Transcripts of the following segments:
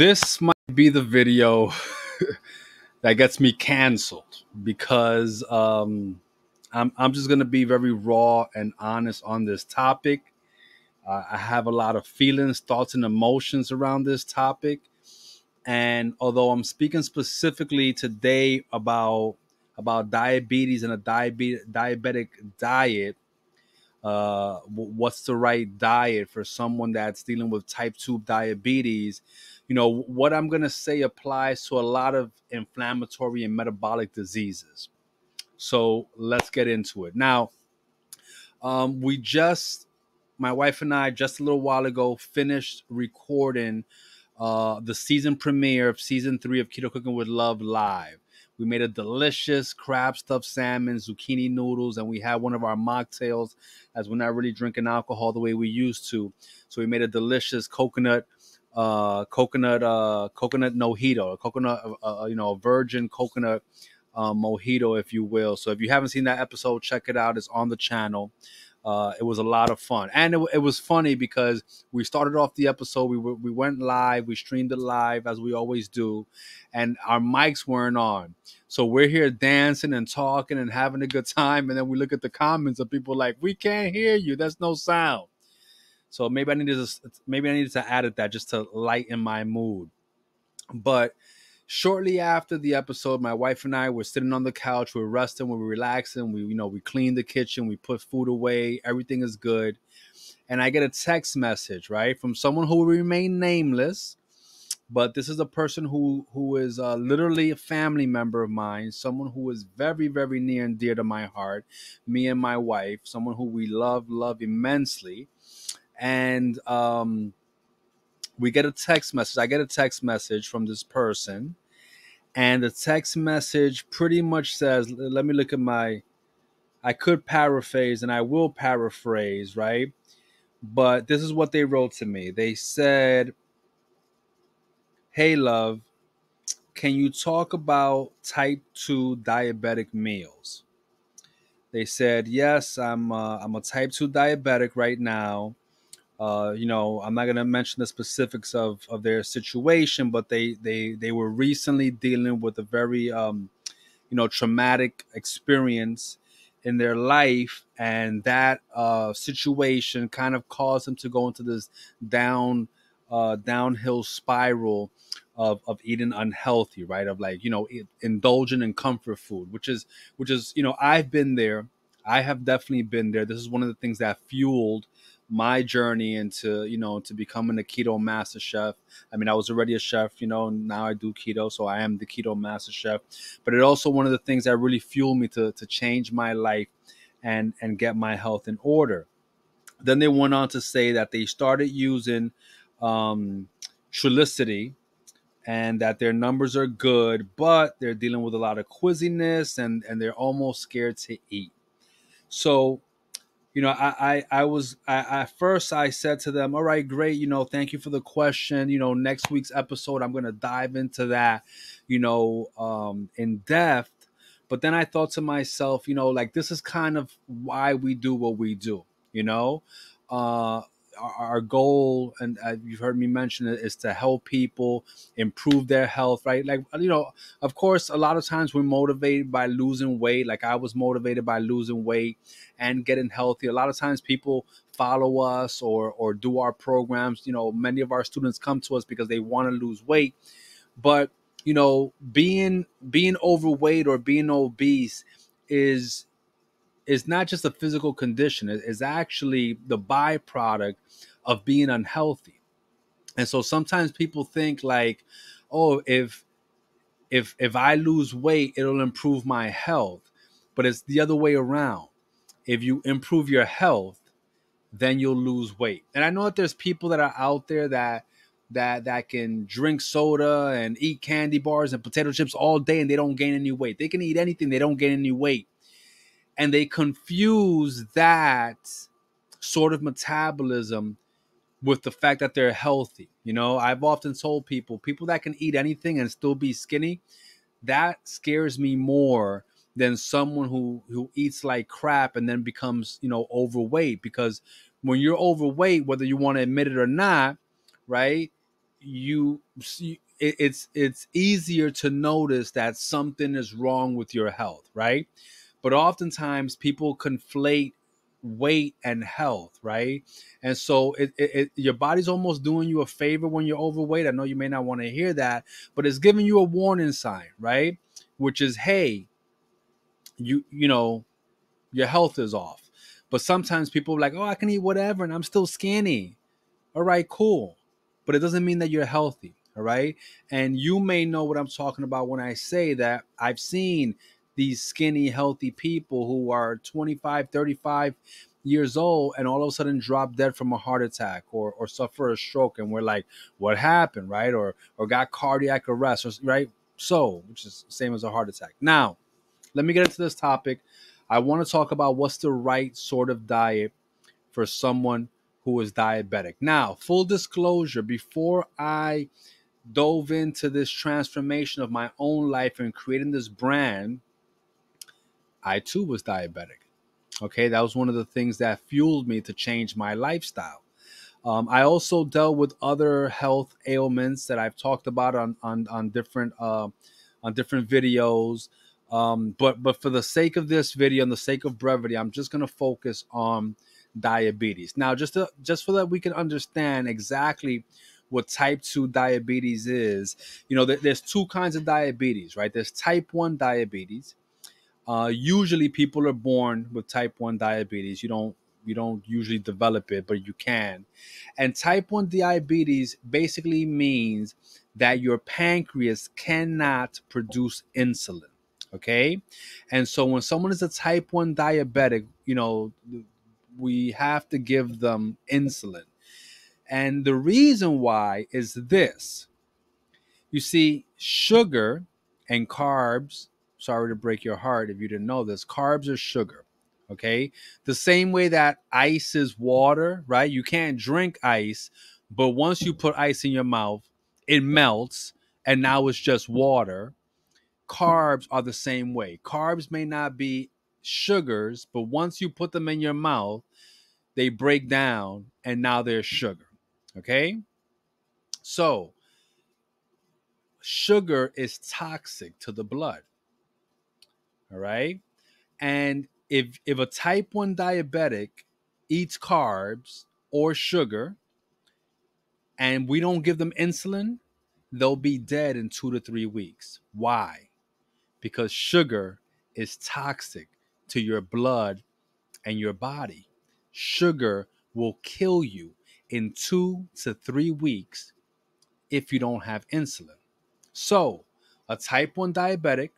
This might be the video that gets me canceled because um, I'm, I'm just going to be very raw and honest on this topic. Uh, I have a lot of feelings, thoughts, and emotions around this topic. And although I'm speaking specifically today about about diabetes and a diabetes diabetic diet, uh, what's the right diet for someone that's dealing with type 2 diabetes you know what i'm going to say applies to a lot of inflammatory and metabolic diseases. So let's get into it. Now um, we just my wife and i just a little while ago finished recording uh, the season premiere of season three of keto cooking with love live. We made a delicious crab stuffed salmon, zucchini noodles, and we had one of our mocktails as we're not really drinking alcohol the way we used to. So we made a delicious coconut uh, coconut uh, coconut mojito, a coconut uh, uh, you know, virgin coconut uh, mojito, if you will. So if you haven't seen that episode, check it out. It's on the channel. Uh, it was a lot of fun, and it, it, was funny because we started off the episode. We were, we went live, we streamed it live as we always do, and our mics weren't on. So we're here dancing and talking and having a good time, and then we look at the comments of people like, "We can't hear you. There's no sound." So maybe I needed to maybe I needed to add it that just to lighten my mood. But shortly after the episode, my wife and I were sitting on the couch, we are resting, we were relaxing, we you know we cleaned the kitchen, we put food away, everything is good, and I get a text message right from someone who will remain nameless, but this is a person who who is uh, literally a family member of mine, someone who is very very near and dear to my heart, me and my wife, someone who we love love immensely and um, we get a text message. I get a text message from this person, and the text message pretty much says, "Let me look at my." I could paraphrase, and I will paraphrase, right? But this is what they wrote to me. They said, "Hey, love." Can you talk about type 2 diabetic meals? They said, Yes, I'm, uh, I'm a type 2 diabetic right now uh, you know, I'm not going to mention the specifics of, of their situation, but they they they were recently dealing with a very um, you know traumatic experience in their life, and that uh, situation kind of caused them to go into this down uh, downhill spiral of, of eating unhealthy, right? Of like you know indulging in comfort food, which is which is you know I've been there. I have definitely been there. This is one of the things that fueled my journey into you know to becoming a keto master chef. I mean i was already a chef you know now i do keto so i am the keto master chef. But it also one of the things that really fueled me to to change my life and and get my health in order. Then they went on to say that they started using um Trulicity and that their numbers are good but they're dealing with a lot of quizziness and and they're almost scared to eat. So you know, I, I, I was, I, at first I said to them, all right, great. You know, thank you for the question. You know, next week's episode, I'm going to dive into that, you know, um, in depth. But then I thought to myself, you know, like this is kind of why we do what we do, you know, uh, our goal, and uh, you've heard me mention it, is to help people improve their health, right? Like, you know, of course, a lot of times we're motivated by losing weight. Like I was motivated by losing weight and getting healthy. A lot of times people follow us or or do our programs. You know, many of our students come to us because they want to lose weight, but you know, being being overweight or being obese is is not just a physical condition, it is actually the byproduct of being unhealthy. And so sometimes people think like, oh, if if if I lose weight, it'll improve my health. But it's the other way around. If you improve your health, then you'll lose weight. And I know that there's people that are out there that that that can drink soda and eat candy bars and potato chips all day and they don't gain any weight. They can eat anything, they don't gain any weight and they confuse that sort of metabolism with the fact that they're healthy. You know, I've often told people, people that can eat anything and still be skinny, that scares me more than someone who who eats like crap and then becomes, you know, overweight because when you're overweight, whether you want to admit it or not, right? you it's it's easier to notice that something is wrong with your health, right? But oftentimes people conflate weight and health, right? And so it, it, it, your body's almost doing you a favor when you're overweight. I know you may not want to hear that, but it's giving you a warning sign, right? Which is, hey, you you know, your health is off. But sometimes people are like, oh, I can eat whatever and I'm still skinny. All right, cool. But it doesn't mean that you're healthy. All right. And you may know what I'm talking about when I say that I've seen these skinny, healthy people who are 25, 35 years old and all of a sudden drop dead from a heart attack or, or suffer a stroke. And we're like, what happened? Right. Or, or got cardiac arrest, or, right? So, which is same as a heart attack. Now, let me get into this topic. I want to talk about what's the right sort of diet for someone who is diabetic. Now, full disclosure, before I dove into this transformation of my own life and creating this brand, I too was diabetic. Okay, that was one of the things that fueled me to change my lifestyle. Um, I also dealt with other health ailments that I've talked about on on, on different uh, on different videos. Um, but but for the sake of this video and the sake of brevity, I'm just gonna focus on diabetes. Now, just to, just so that we can understand exactly what type 2 diabetes is, you know, there's two kinds of diabetes, right? There's type 1 diabetes. Uh, usually people are born with type 1 diabetes. You don't you don't usually develop it, but you can. And type 1 diabetes basically means that your pancreas cannot produce insulin. Okay. And so when someone is a type 1 diabetic, you know, we have to give them insulin. And the reason why is this you see, sugar and carbs, sorry to break your heart if you didn't know this, carbs are sugar. Okay. The same way that ice is water, right? You can't drink ice, but once you put ice in your mouth, it melts and now it's just water. Carbs are the same way. Carbs may not be sugars, but once you put them in your mouth, they break down and now they're sugar. Okay? So, sugar is toxic to the blood. All right? And if if a type 1 diabetic eats carbs or sugar and we don't give them insulin, they'll be dead in 2 to 3 weeks. Why? Because sugar is toxic to your blood and your body. Sugar will kill you in two to three weeks if you don't have insulin. So, a type 1 diabetic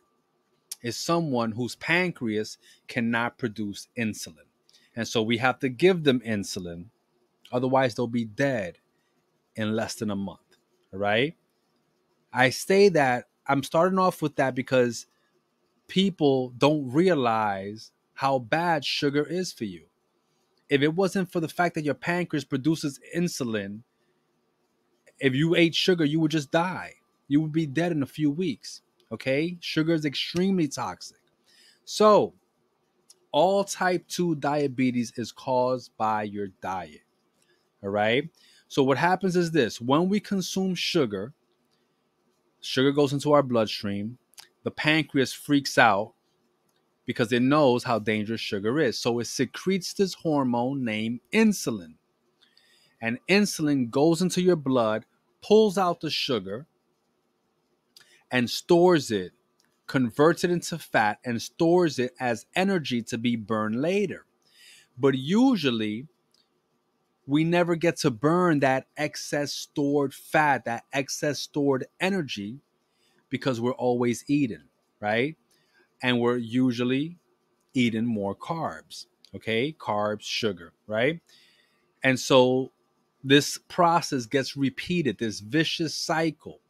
is someone whose pancreas cannot produce insulin. And so we have to give them insulin, otherwise, they'll be dead in less than a month. Right. I say that I'm starting off with that because people don't realize how bad sugar is for you. If it wasn't for the fact that your pancreas produces insulin, if you ate sugar, you would just die. You would be dead in a few weeks. Okay? Sugar is extremely toxic. So, all type 2 diabetes is caused by your diet. All right? So, what happens is this when we consume sugar, sugar goes into our bloodstream, the pancreas freaks out because it knows how dangerous sugar is. So it secretes this hormone named insulin. And insulin goes into your blood, pulls out the sugar, and stores it, converts it into fat, and stores it as energy to be burned later. But usually, we never get to burn that excess stored fat, that excess stored energy, because we're always eating, right? and we're usually eating more carbs, okay? Carbs, sugar, right? And so this process gets repeated, this vicious cycle.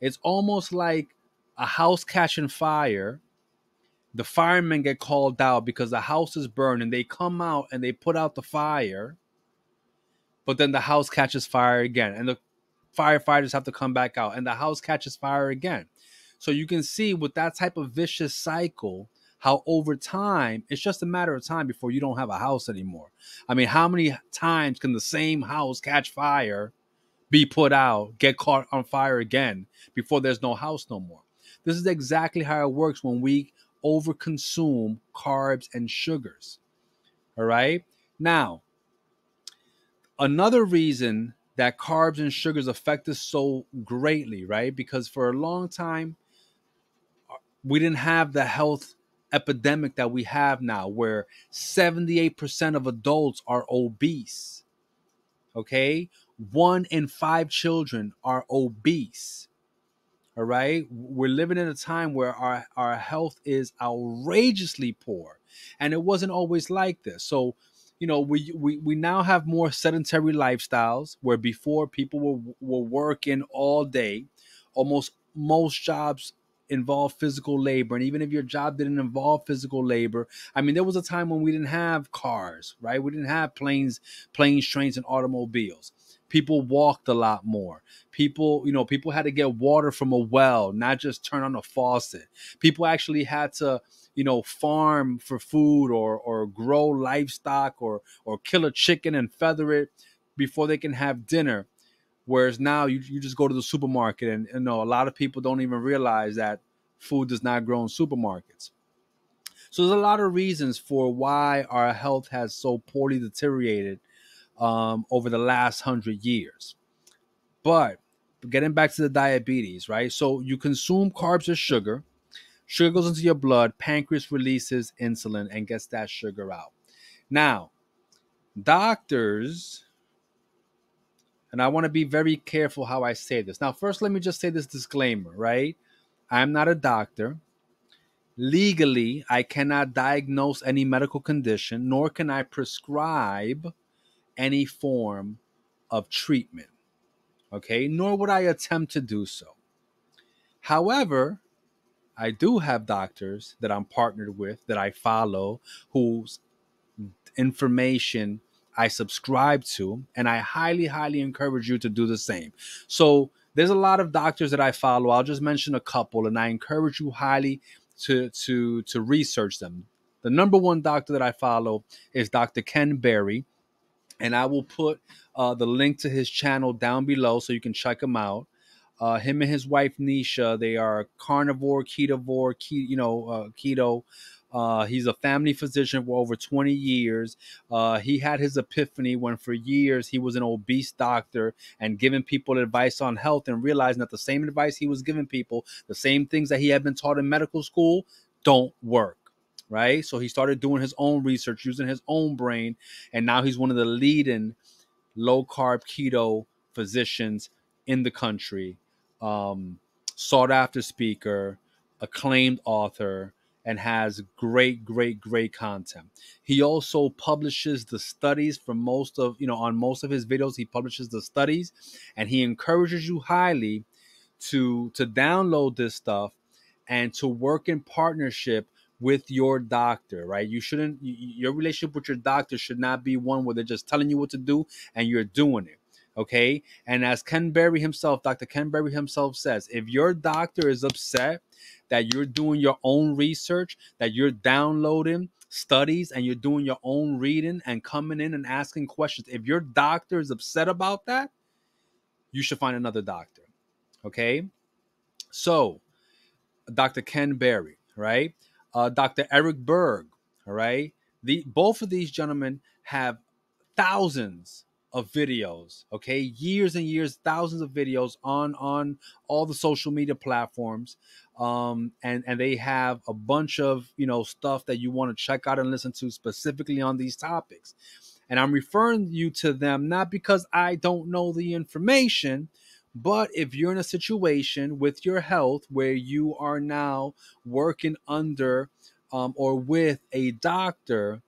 It's almost like a house catching fire. The firemen get called out because the house is burning. They come out and they put out the fire, but then the house catches fire again, and the firefighters have to come back out, and the house catches fire again. So you can see with that type of vicious cycle, how over time, it's just a matter of time before you don't have a house anymore. I mean, how many times can the same house catch fire be put out, get caught on fire again before there's no house no more. This is exactly how it works when we overconsume carbs and sugars. All right. Now, another reason that carbs and sugars affect us so greatly, right? Because for a long time, we didn't have the health epidemic that we have now, where 78% of adults are obese. Okay. One in five children are obese. All right. We're living in a time where our, our health is outrageously poor. And it wasn't always like this. So, you know, we, we, we now have more sedentary lifestyles where before people were, were working all day. Almost most jobs involve physical labor. And even if your job didn't involve physical labor, I mean, there was a time when we didn't have cars, right? We didn't have planes, planes, trains, and automobiles people walked a lot more. People you know people had to get water from a well not just turn on a faucet. People actually had to you know farm for food or or grow livestock or or kill a chicken and feather it before they can have dinner. Whereas now you, you just go to the supermarket and you know a lot of people don't even realize that food does not grow in supermarkets. So there's a lot of reasons for why our health has so poorly deteriorated um, over the last hundred years. But getting back to the diabetes, right? So you consume carbs or sugar, sugar goes into your blood, pancreas releases insulin and gets that sugar out. Now, doctors, and I want to be very careful how I say this. Now, first, let me just say this disclaimer, right? I'm not a doctor. Legally, I cannot diagnose any medical condition, nor can I prescribe any form of treatment. Okay, nor would I attempt to do so. However, I do have doctors that I'm partnered with that I follow whose information I subscribe to, and I highly, highly encourage you to do the same. So, there's a lot of doctors that I follow. I'll just mention a couple, and I encourage you highly to to to research them. The number one doctor that I follow is Dr. Ken Berry and I will put uh, the link to his channel down below so you can check him out. Uh, him and his wife Neisha, they are carnivore, ketovore, ke- you know, uh, keto. Uh, he's a family physician for over 20 years. Uh, he had his epiphany when, for years, he was an obese doctor and giving people advice on health and realizing that the same advice he was giving people, the same things that he had been taught in medical school, don't work right? So he started doing his own research, using his own brain, and now he's one of the leading low carb keto physicians in the country. Um, sought after speaker, acclaimed author, and has great, great, great content. He also publishes the studies for most of, you know, on most of his videos, he publishes the studies and he encourages you highly to to download this stuff and to work in partnership with your doctor, right? You shouldn't, your relationship with your doctor should not be one where they're just telling you what to do and you're doing it. Okay. And as Ken Berry himself, Dr. Ken Berry himself says, if your doctor is upset that you're doing your own research, that you're downloading studies and you're doing your own reading and coming in and asking questions, if your doctor is upset about that, you should find another doctor. Okay. So, Dr. Ken Berry, right? Uh, Dr. Eric Berg. All right, the both of these gentlemen have thousands of videos. Okay, years and years, thousands of videos on on all the social media platforms, um, and and they have a bunch of you know stuff that you want to check out and listen to specifically on these topics. And I'm referring you to them not because I don't know the information, but if you're in a situation with your health where you are now working under um, or with a doctor,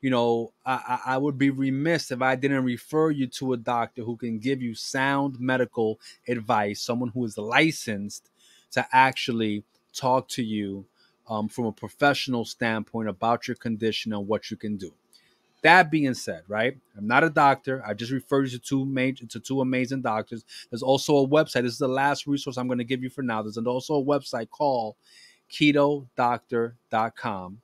you know, I, I would be remiss if I didn't refer you to a doctor who can give you sound medical advice, someone who is licensed to actually talk to you um, from a professional standpoint about your condition and what you can do. That being said, right? I'm not a doctor. I just referred you to two major to two amazing doctors. There's also a website. This is the last resource I'm going to give you for now. There's also a website called ketodoctor.com.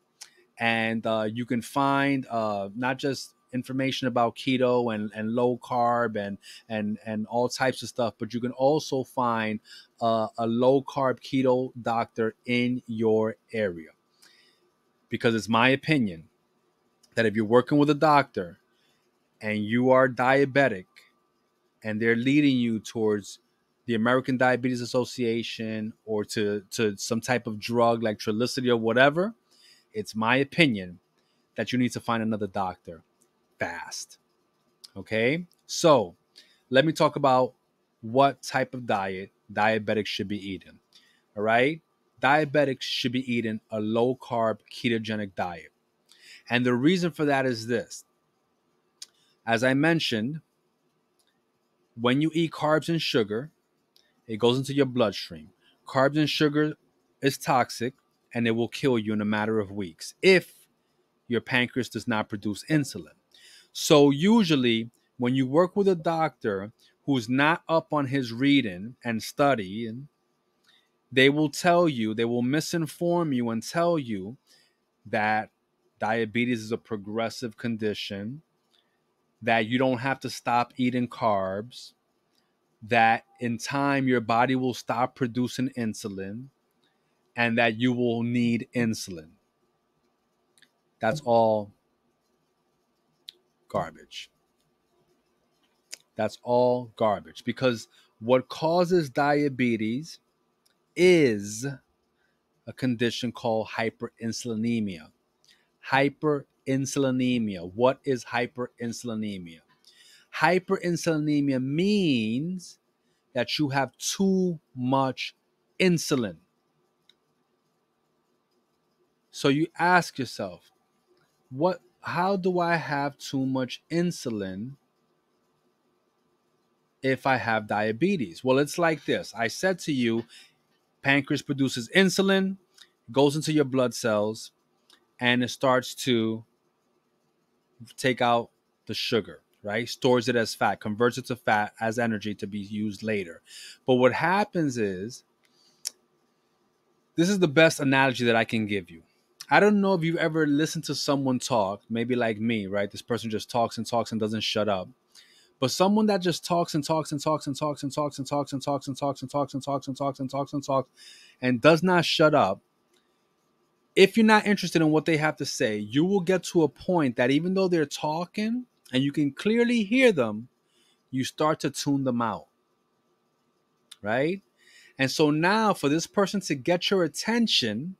And uh, you can find uh, not just information about keto and, and low carb and and and all types of stuff, but you can also find uh, a low carb keto doctor in your area. Because it's my opinion that if you're working with a doctor and you are diabetic and they're leading you towards the American Diabetes Association or to, to some type of drug like Trulicity or whatever, it's my opinion that you need to find another doctor fast. Okay? So let me talk about what type of diet diabetics should be eating. All right? Diabetics should be eating a low carb ketogenic diet. And the reason for that is this. As I mentioned, when you eat carbs and sugar, it goes into your bloodstream. Carbs and sugar is toxic and it will kill you in a matter of weeks if your pancreas does not produce insulin. So, usually, when you work with a doctor who's not up on his reading and studying, they will tell you, they will misinform you and tell you that diabetes is a progressive condition, that you don't have to stop eating carbs, that in time your body will stop producing insulin, and that you will need insulin. That's mm. all garbage. That's all garbage because what causes diabetes is a condition called hyperinsulinemia. Hyperinsulinemia. What is hyperinsulinemia? Hyperinsulinemia means that you have too much insulin. So you ask yourself, what how do I have too much insulin if I have diabetes? Well, it's like this. I said to you, pancreas produces insulin, goes into your blood cells, and it starts to take out the sugar, right? Stores it as fat, converts it to fat as energy to be used later. But what happens is, this is the best analogy that I can give you. I don't know if you've ever listened to someone talk, maybe like me, right? This person just talks and talks and doesn't shut up. But someone that just talks and talks and talks and talks and talks and talks and talks and talks and talks and talks and talks and talks and talks and does not shut up. If you're not interested in what they have to say, you will get to a point that even though they're talking and you can clearly hear them, you start to tune them out. Right? And so now for this person to get your attention,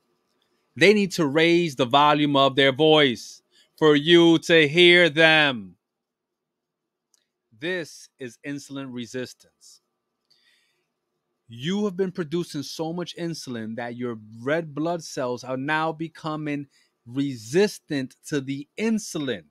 they need to raise the volume of their voice for you to hear them. This is insulin resistance. You have been producing so much insulin that your red blood cells are now becoming resistant to the insulin.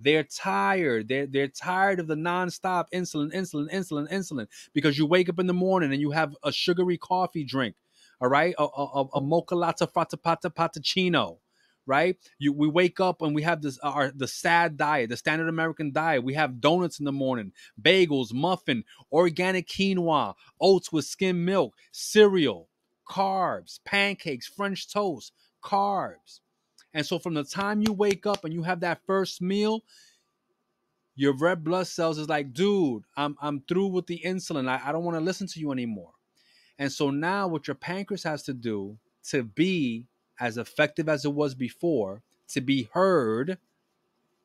They're tired. They're, they're tired of the nonstop insulin, insulin, insulin, insulin because you wake up in the morning and you have a sugary coffee drink all right, a, a, a mocha latte fata pata patachino, right? You we wake up and we have this uh, our the sad diet, the standard American diet. We have donuts in the morning, bagels, muffin, organic quinoa, oats with skim milk, cereal, carbs, pancakes, French toast, carbs. And so from the time you wake up and you have that first meal, your red blood cells is like, dude, I'm I'm through with the insulin. I, I don't want to listen to you anymore. And so now what your pancreas has to do to be as effective as it was before, to be heard,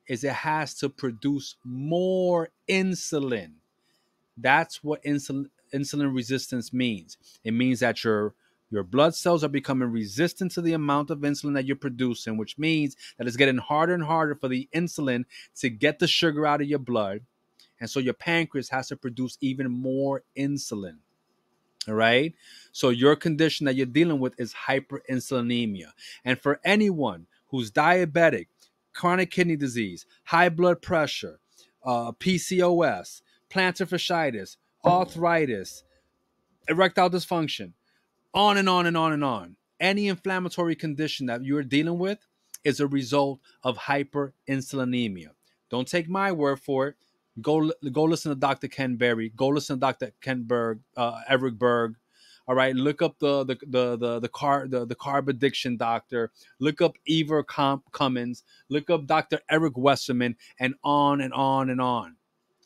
is it has to produce more insulin. That's what insulin insulin resistance means. It means that your your blood cells are becoming resistant to the amount of insulin that you're producing, which means that it's getting harder and harder for the insulin to get the sugar out of your blood. And so your pancreas has to produce even more insulin. All right. So your condition that you're dealing with is hyperinsulinemia. And for anyone who's diabetic, chronic kidney disease, high blood pressure, uh, PCOS, plantar fasciitis, arthritis, erectile dysfunction, on and on and on and on. Any inflammatory condition that you're dealing with is a result of hyperinsulinemia. Don't take my word for it. Go go listen to Dr. Ken Berry. Go listen to Dr. Ken Berg, uh, Eric Berg. All right, look up the the the the the carb the, the carb addiction doctor. Look up Ivor Cummins. Look up Dr. Eric Westerman, and on and on and on.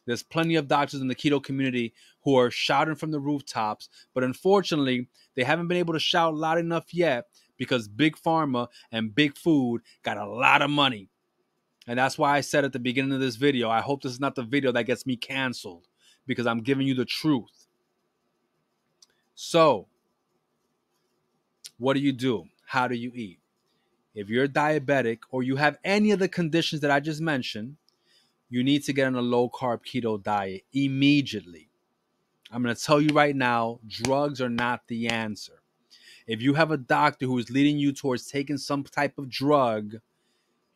There's plenty of doctors in the keto community who are shouting from the rooftops, but unfortunately, they haven't been able to shout loud enough yet because big pharma and big food got a lot of money. And that's why I said at the beginning of this video, I hope this is not the video that gets me canceled because I'm giving you the truth. So, what do you do? How do you eat? If you're diabetic or you have any of the conditions that I just mentioned, you need to get on a low carb keto diet immediately. I'm going to tell you right now drugs are not the answer. If you have a doctor who is leading you towards taking some type of drug,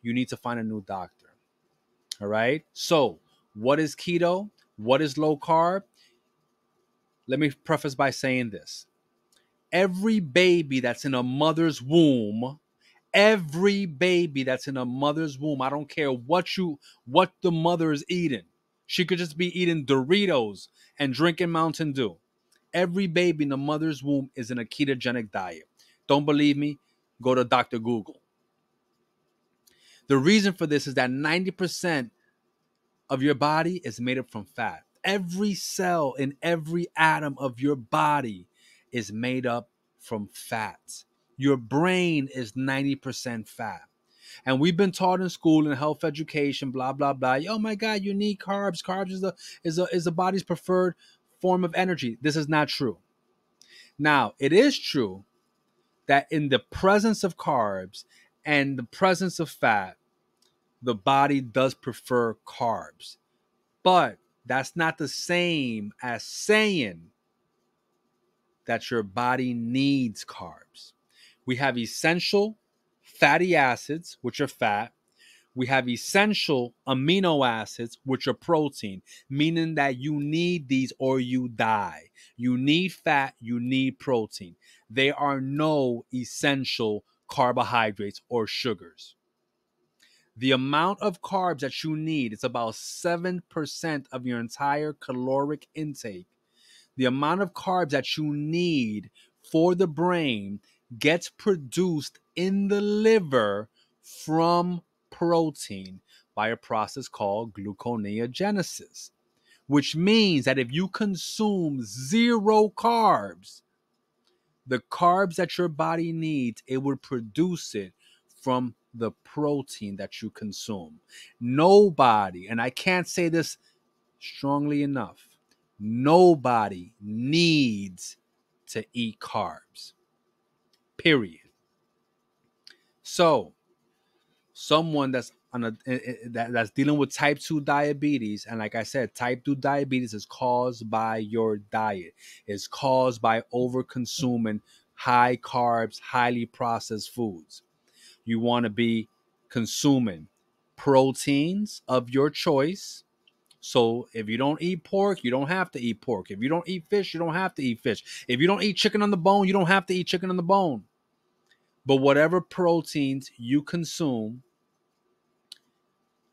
you need to find a new doctor. All right. So, what is keto? What is low carb? Let me preface by saying this every baby that's in a mother's womb every baby that's in a mother's womb i don't care what you what the mother is eating she could just be eating doritos and drinking mountain dew every baby in the mother's womb is in a ketogenic diet don't believe me go to dr google the reason for this is that 90% of your body is made up from fat every cell in every atom of your body is made up from fat. Your brain is 90% fat. And we've been taught in school and health education, blah, blah, blah. Oh my God, you need carbs. Carbs is the is a is the body's preferred form of energy. This is not true. Now, it is true that in the presence of carbs and the presence of fat, the body does prefer carbs. But that's not the same as saying that your body needs carbs. We have essential fatty acids, which are fat. We have essential amino acids, which are protein, meaning that you need these or you die. You need fat, you need protein. There are no essential carbohydrates or sugars the amount of carbs that you need is about 7% of your entire caloric intake. The amount of carbs that you need for the brain gets produced in the liver from protein by a process called gluconeogenesis, which means that if you consume zero carbs, the carbs that your body needs, it will produce it from the protein that you consume. Nobody, and I can't say this strongly enough, nobody needs to eat carbs. Period. So, someone that's on a eh, eh, that, that's dealing with type 2 diabetes and like i said type 2 diabetes is caused by your diet it's caused by over consuming high carbs highly processed foods you want to be consuming proteins of your choice. So if you don't eat pork, you don't have to eat pork. If you don't eat fish, you don't have to eat fish. If you don't eat chicken on the bone, you don't have to eat chicken on the bone. But whatever proteins you consume,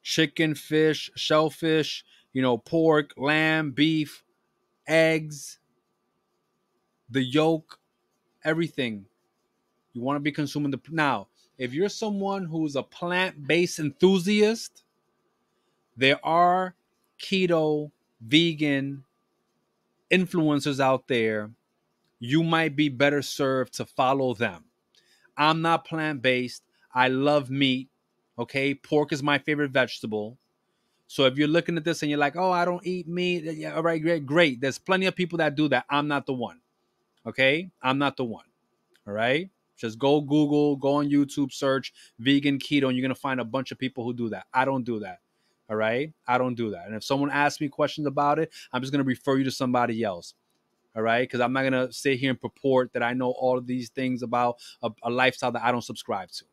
chicken, fish, shellfish, you know, pork, lamb, beef, eggs, the yolk, everything. You want to be consuming the now if you're someone who's a plant-based enthusiast, there are keto, vegan influencers out there. You might be better served to follow them. I'm not plant-based. I love meat. Okay, pork is my favorite vegetable. So if you're looking at this and you're like, "Oh, I don't eat meat," yeah, all right, great, great. There's plenty of people that do that. I'm not the one. Okay, I'm not the one. All right. Just go Google, go on YouTube, search vegan keto, and you're gonna find a bunch of people who do that. I don't do that. All right. I don't do that. And if someone asks me questions about it, I'm just gonna refer you to somebody else. All right. Because I'm not gonna sit here and purport that I know all of these things about a, a lifestyle that I don't subscribe to.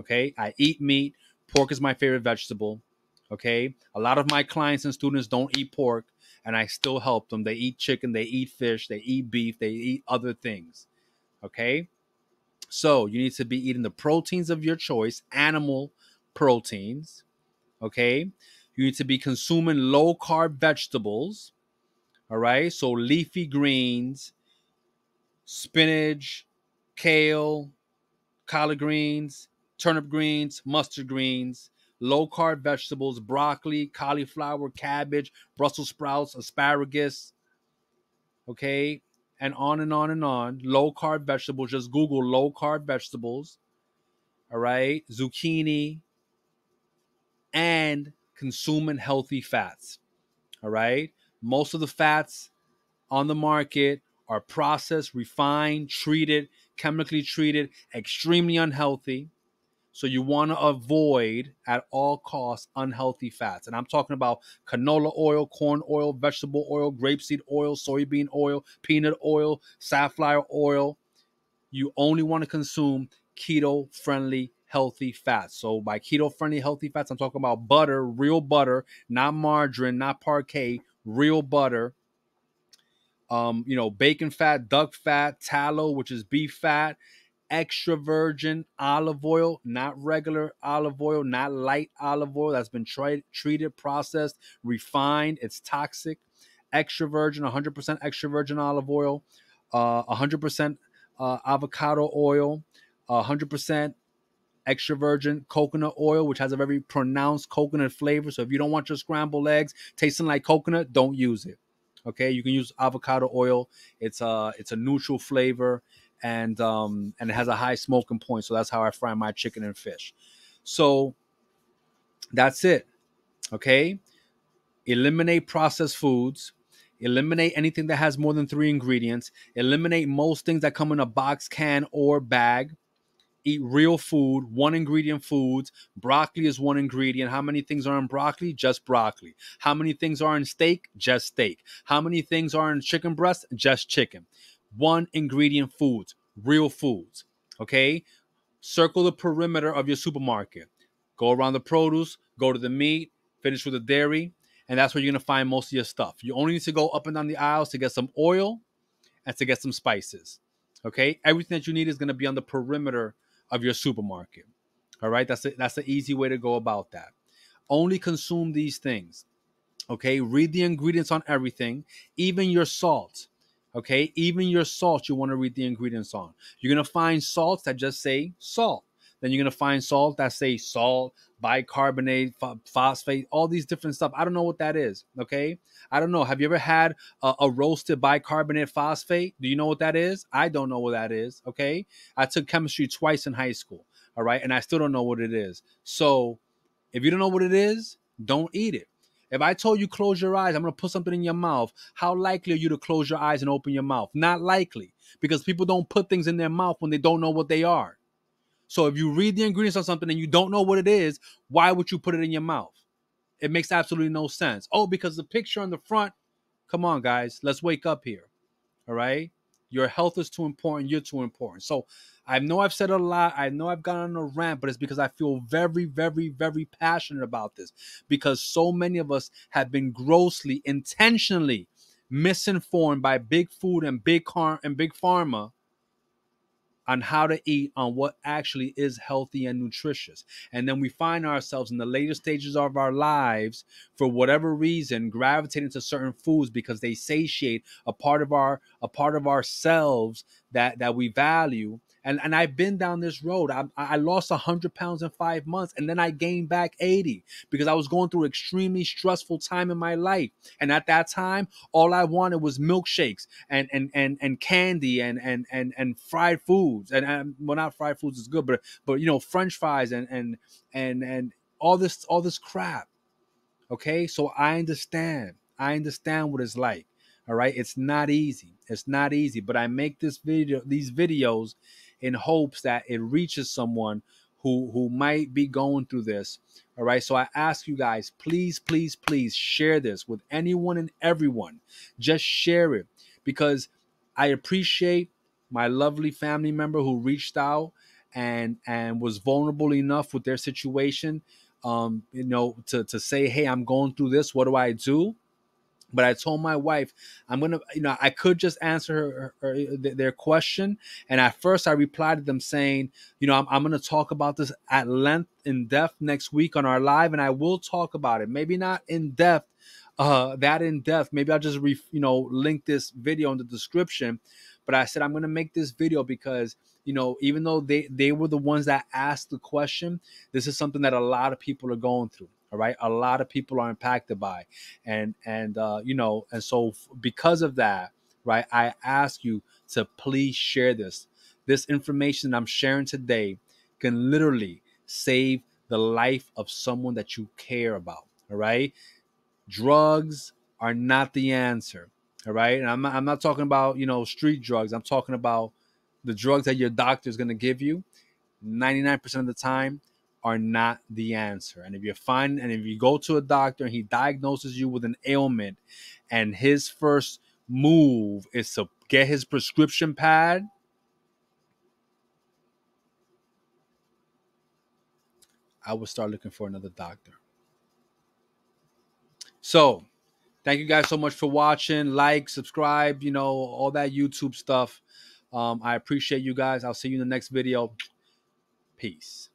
Okay. I eat meat. Pork is my favorite vegetable. Okay. A lot of my clients and students don't eat pork, and I still help them. They eat chicken, they eat fish, they eat beef, they eat other things. Okay. So you need to be eating the proteins of your choice, animal proteins. Okay. You need to be consuming low carb vegetables. All right. So leafy greens, spinach, kale, collard greens, turnip greens, mustard greens, low carb vegetables, broccoli, cauliflower, cabbage, Brussels sprouts, asparagus. Okay. And on and on and on. Low carb vegetables. Just Google low carb vegetables. All right. Zucchini. And consuming healthy fats. All right. Most of the fats on the market are processed, refined, treated, chemically treated, extremely unhealthy. So you want to avoid at all costs unhealthy fats. And I'm talking about canola oil, corn oil, vegetable oil, grapeseed oil, soybean oil, peanut oil, safflower oil. You only want to consume keto friendly healthy fats. So by keto friendly healthy fats, I'm talking about butter, real butter, not margarine, not Parkay, real butter. Um, you know, bacon fat, duck fat, tallow, which is beef fat, extra virgin olive oil, not regular olive oil, not light olive oil that's been tried, treated, processed, refined. It's toxic. Extra virgin, 100% extra virgin olive oil, uh, 100% uh, avocado oil, 100% extra virgin coconut oil, which has a very pronounced coconut flavor. So if you don't want your scrambled eggs tasting like coconut, don't use it. Okay, you can use avocado oil. It's a it's a neutral flavor and um and it has a high smoking point. So that's how I fry my chicken and fish. So that's it. Okay, eliminate processed foods. Eliminate anything that has more than three ingredients. Eliminate most things that come in a box, can, or bag eat real food, one ingredient foods. Broccoli is one ingredient. How many things are in broccoli? Just broccoli. How many things are in steak? Just steak. How many things are in chicken breast? Just chicken. One ingredient foods, real foods. Okay? Circle the perimeter of your supermarket. Go around the produce, go to the meat, finish with the dairy, and that's where you're gonna find most of your stuff. You only need to go up and down the aisles to get some oil and to get some spices. Okay, everything that you need is gonna be on the perimeter of your supermarket. All right, that's a, that's the easy way to go about that. Only consume these things. Okay, read the ingredients on everything, even your salt. Okay, even your salt, you want to read the ingredients on. You're gonna find salts that just say salt. Then you're gonna find salt that say salt, bicarbonate, phosphate, all these different stuff. I don't know what that is. Okay, I don't know. Have you ever had a, a, roasted bicarbonate phosphate? Do you know what that is? I don't know what that is. Okay, I took chemistry twice in high school. All right, and I still don't know what it is. So, if you don't know what it is, don't eat it. If I told you close your eyes, I'm gonna put something in your mouth. How likely are you to close your eyes and open your mouth? Not likely, because people don't put things in their mouth when they don't know what they are. So if you read the ingredients on something and you don't know what it is, why would you put it in your mouth? It makes absolutely no sense. Oh, because the picture on the front. Come on, guys, let's wake up here. All right. Your health is too important. You're too important. So I know I've said a lot. I know I've gone on a rant, but it's because I feel very, very, very passionate about this because so many of us have been grossly, intentionally misinformed by big food and big car and big pharma on how to eat on what actually is healthy and nutritious. And then we find ourselves in the later stages of our lives, for whatever reason, gravitating to certain foods because they satiate a part of our a part of ourselves that that we value and and I've been down this road. I, I lost 100 pounds in five months, and then I gained back 80 because I was going through extremely stressful time in my life. And at that time, all I wanted was milkshakes and and and and candy and and and and fried foods. And, and well, not fried foods is good, but but you know, French fries and and and and all this all this crap. Okay, so I understand. I understand what it's like. All right, it's not easy. It's not easy, but I make this video, these videos in hopes that it reaches someone who who might be going through this. All right. So I ask you guys, please, please, please share this with anyone and everyone. Just share it because I appreciate my lovely family member who reached out and and was vulnerable enough with their situation um you know to to say hey i'm going through this what do i do but I told my wife, I'm gonna, you know, I could just answer her, her, her, their question. And at first, I replied to them saying, you know, I'm, I'm gonna talk about this at length, in depth next week on our live, and I will talk about it. Maybe not in depth, uh, that in depth. Maybe I'll just, re, you know, link this video in the description. But I said I'm gonna make this video because you know, even though they they were the ones that asked the question, this is something that a lot of people are going through. All right, a lot of people are impacted by, and and uh, you know, and so because of that, right, I ask you to please share this. This information I'm sharing today can literally save the life of someone that you care about. All right, drugs are not the answer. All right, and I'm I'm not talking about you know street drugs. I'm talking about the drugs that your doctor is going to give you. 99% of the time are not the answer. And if you find and if you go to a doctor and he diagnoses you with an ailment and his first move is to get his prescription pad I would start looking for another doctor. So, thank you guys so much for watching. Like, subscribe, you know, all that YouTube stuff. Um, I appreciate you guys. I'll see you in the next video. Peace.